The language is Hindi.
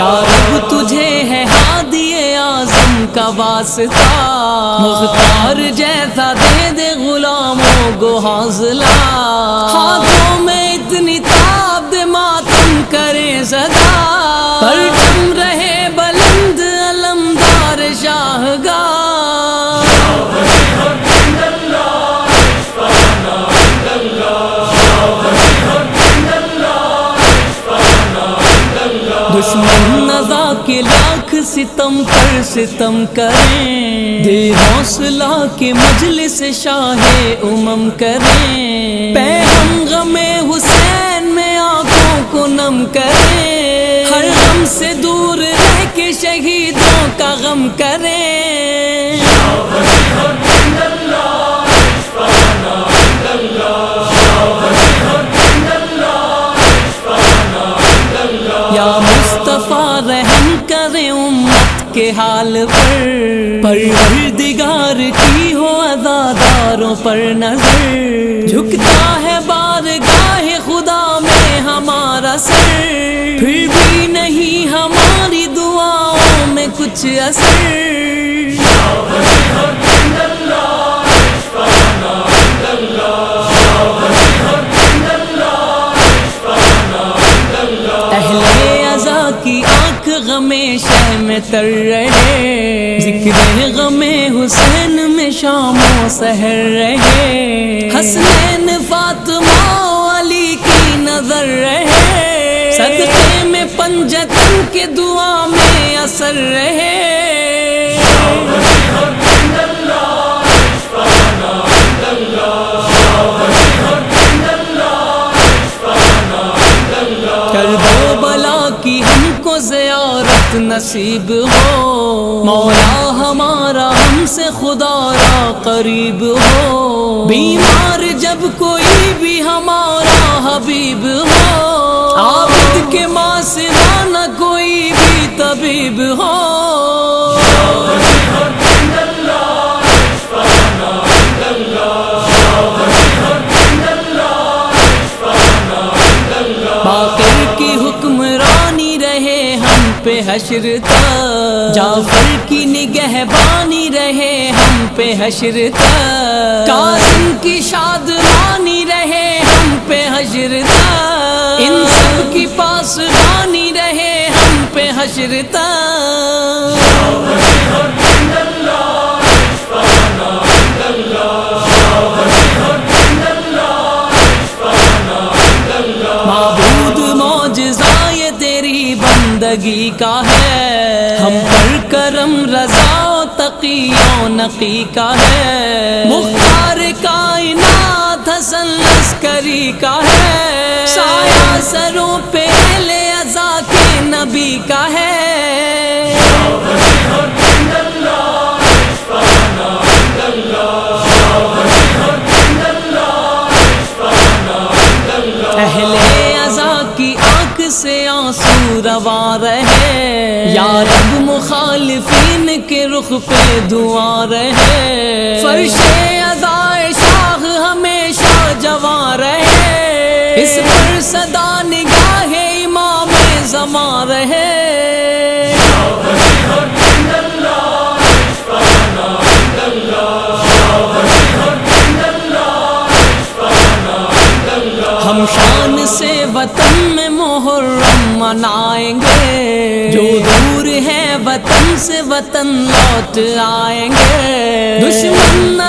या रब तुझे है हादिए आजम का वास्ता मुख्तार जैसा दे दे गुलामों को हौसला दुश्मन नजा के लाख सितम पर सितम करें। दे हौसला के मजल से शाहे उमम करें। पैहम गमे हुसैन में आँखों को नम करें। हर गम से दूर रह के शहीदों का गम करें। या रहम उम्मत के हाल पर। परवरदिगार की हो अजादारों पर नज़र। झुकता है बार गाहे खुदा में हमारा सर। फिर भी नहीं हमारी दुआओं में कुछ असर। शह में तर रहे। ज़िक्र गमे हुसैन में शामो सहर रहे। हसनैन, फातिमा अली की नज़र रहे। सदके में पंजतन के दुआ में असर रहे। नसीब हो। मौला हमारा हमसे खुदारा करीब हो। बीमार जब कोई भी हमारा हबीब हो। आबद के माँ से न कोई भी तबीब हो। हशर का। जाफ़र की निगहबानी रहे हम पे हशर का। कासिम की शादमानी रहे हम पे हशर का। इन सब की पासबानी रहे हम पे हशर तक बंदगी का है। हम पर करम, रजा तकियों नकी का है। मुख्तार कायनात हसन लश्करी का है। साया सरों पे ले अजा के नबी का है। से आँसू रवा रहे यार अब मुखालिफिन के रुख पे दुआ रहे फर्श अजाए शाह हमेशा जवा रहे इस पर सदा निगाहे इमाम जमा रहे से वतन में मुहर्रम मनाएँगे। जो दूर है वतन से वतन लौट आएँगे। दुश्मन